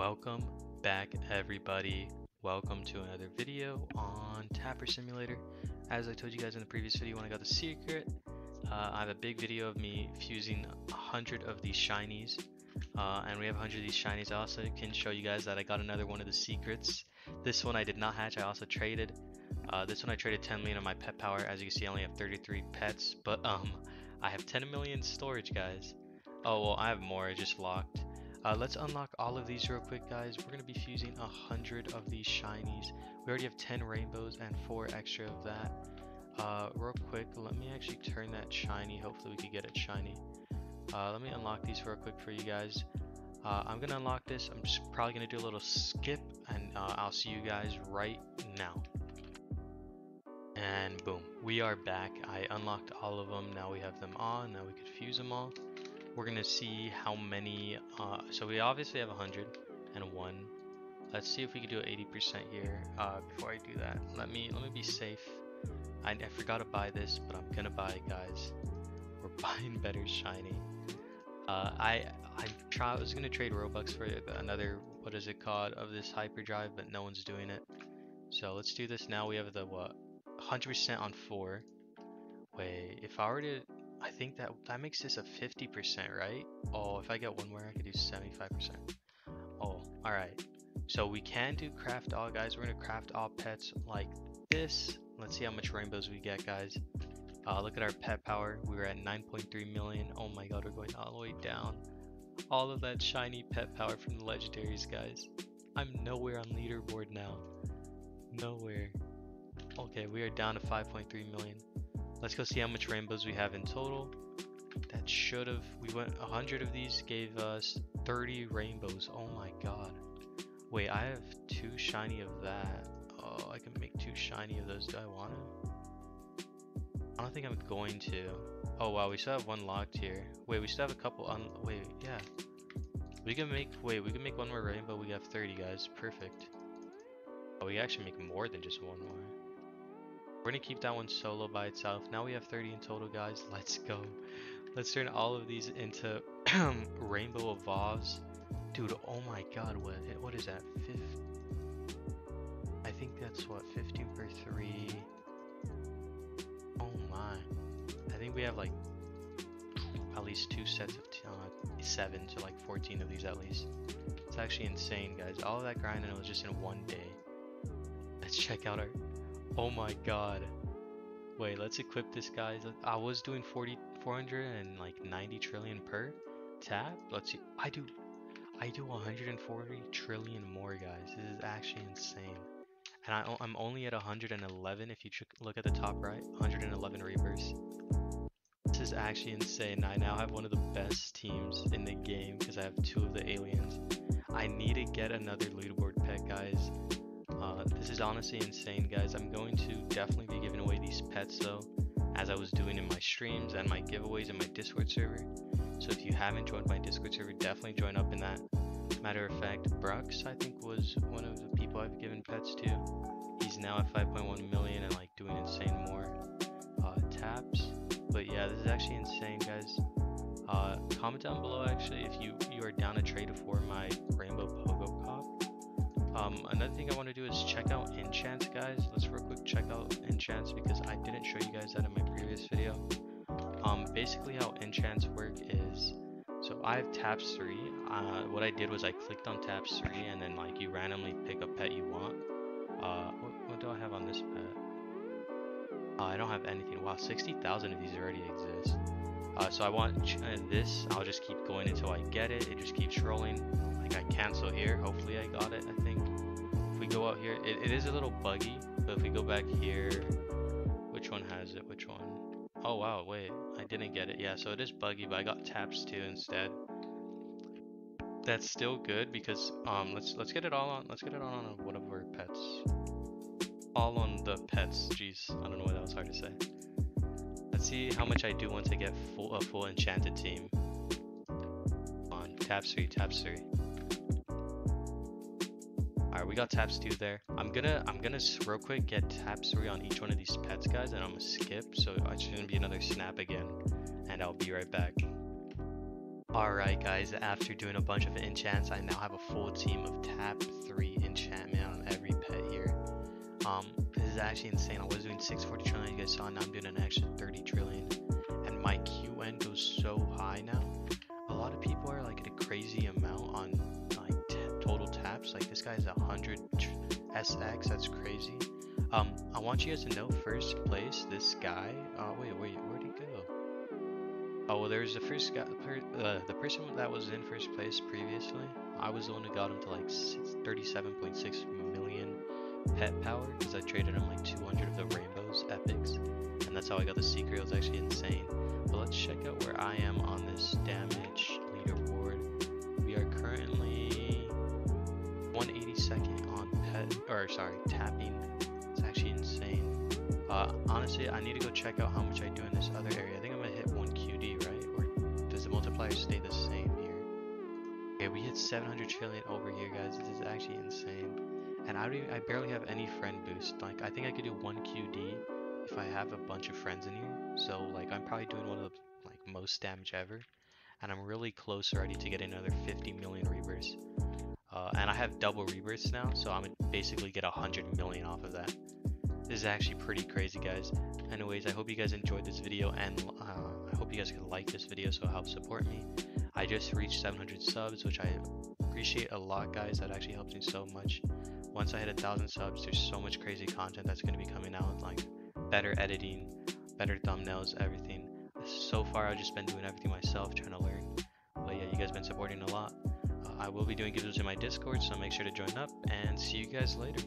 Welcome back everybody. Welcome to another video on Tapper Simulator. As I told you guys in the previous video when I got the secret, uh, I have a big video of me fusing a hundred of these shinies. Uh, and we have a hundred of these shinies. I also can show you guys that I got another one of the secrets. This one I did not hatch, I also traded. Uh, this one I traded 10 million of my pet power. As you can see, I only have 33 pets, but um, I have 10 million storage, guys. Oh, well, I have more, just locked. Uh, let's unlock all of these real quick, guys. We're going to be fusing a hundred of these shinies. We already have 10 rainbows and four extra of that. Uh, real quick, let me actually turn that shiny. Hopefully we can get it shiny. Uh, let me unlock these real quick for you guys. Uh, I'm going to unlock this. I'm just probably going to do a little skip and uh, I'll see you guys right now. And boom, we are back. I unlocked all of them. Now we have them on. Now we could fuse them all we're gonna see how many uh, so we obviously have 101 let's see if we can do 80% here uh, before I do that. Let me let me be safe. I, I forgot to buy this but I'm gonna buy it guys. We're buying better shiny. Uh, I I try, I was gonna trade Robux for another what is it called of this hyperdrive but no one's doing it. So let's do this now. We have the what 100% on 4 wait if I were to I think that that makes this a 50%, right? Oh, if I get one more, I could do 75%. Oh, all right. So we can do craft all, guys. We're gonna craft all pets like this. Let's see how much rainbows we get, guys. Uh, look at our pet power. We were at 9.3 million. Oh my god, we're going all the way down. All of that shiny pet power from the legendaries, guys. I'm nowhere on leaderboard now. Nowhere. Okay, we are down to 5.3 million. Let's go see how much rainbows we have in total. That should have, we went 100 of these gave us 30 rainbows. Oh my god. Wait, I have two shiny of that. Oh, I can make two shiny of those. Do I want to? I don't think I'm going to. Oh wow, we still have one locked here. Wait, we still have a couple on. Wait, yeah. We can make. Wait, we can make one more rainbow. We have 30 guys. Perfect. Oh, we actually make more than just one more. We're gonna keep that one solo by itself. Now we have 30 in total, guys. Let's go. Let's turn all of these into rainbow evolves. Dude, oh my god, what what is that? Fifth I think that's what, 15 per 3. Oh my. I think we have like at least two sets of uh, 7 to like 14 of these at least. It's actually insane, guys. All of that grinding was just in one day. Let's check out our Oh my god. Wait, let's equip this guy. I was doing 40, 490 trillion per tap. Let's see. I do, I do 140 trillion more, guys. This is actually insane. And I, I'm only at 111 if you look at the top right. 111 reapers. This is actually insane. I now have one of the best teams in the game because I have two of the aliens. I need to get another leaderboard pet, guys. Uh, this is honestly insane, guys. I'm going to definitely be giving away these pets, though, as I was doing in my streams and my giveaways in my Discord server. So if you haven't joined my Discord server, definitely join up in that. Matter of fact, Brux, I think, was one of the people I've given pets to. He's now at 5.1 million and like doing insane more uh, taps. But yeah, this is actually insane, guys. Uh, comment down below actually if you you are down to trade for my Rainbow Pogo um, another thing I want to do is check out enchants, guys. Let's real quick check out enchants because I didn't show you guys that in my previous video. Um, basically how enchants work is, so I have taps 3. Uh, what I did was I clicked on taps 3 and then like you randomly pick a pet you want. Uh, what, what do I have on this pet? Uh, I don't have anything. Wow, 60,000 of these already exist. Uh, so I want uh, this. I'll just keep going until I get it. It just keeps rolling Like I cancel here. Hopefully I got it, I think. Go out here, it, it is a little buggy, but if we go back here, which one has it? Which one? Oh wow, wait, I didn't get it. Yeah, so it is buggy, but I got taps too instead. That's still good because um let's let's get it all on let's get it all on one of our pets. All on the pets. Jeez, I don't know why that was hard to say. Let's see how much I do once I get full a full enchanted team. On taps three, taps three. Alright, we got taps two there. I'm gonna I'm gonna real quick get taps three on each one of these pets guys and I'm gonna skip so it's gonna be another snap again and I'll be right back. Alright guys, after doing a bunch of enchants, I now have a full team of tap 3 enchantment on every pet here. Um, this is actually insane. I was doing 640 trillion, you guys saw, now I'm doing an extra 30 trillion. And my QN goes so high now. A lot of people are like at a crazy amount Like this guy's 100 SX, that's crazy. Um, I want you guys to know first place, this guy, oh wait, wait, where'd he go? Oh, well, there's the first guy, uh, the person that was in first place previously. I was the one who got him to like 37.6 million pet power because I traded him like 200 of the rainbows epics, and that's how I got the secret. It was actually insane. But let's check out where I am on this damage leaderboard. Or sorry, tapping. It's actually insane. Uh, honestly, I need to go check out how much I do in this other area. I think I'm gonna hit 1 QD, right? Or does the multiplier stay the same here? Okay, we hit 700 trillion over here, guys. This is actually insane. And I, even, I barely have any friend boost. Like, I think I could do 1 QD if I have a bunch of friends in here. So, like, I'm probably doing one of the like most damage ever. And I'm really close already to getting another 50 million rebirths. Uh, and I have double rebirths now, so I'm basically get 100 million off of that. This is actually pretty crazy, guys. Anyways, I hope you guys enjoyed this video, and uh, I hope you guys can like this video so it helps support me. I just reached 700 subs, which I appreciate a lot, guys. That actually helps me so much. Once I hit a thousand subs, there's so much crazy content that's going to be coming out, like better editing, better thumbnails, everything. So far, I've just been doing everything myself, trying to learn. But yeah, you guys been supporting a lot. Uh, I will be doing giveaways in my Discord, so make sure to join up, and see you guys later.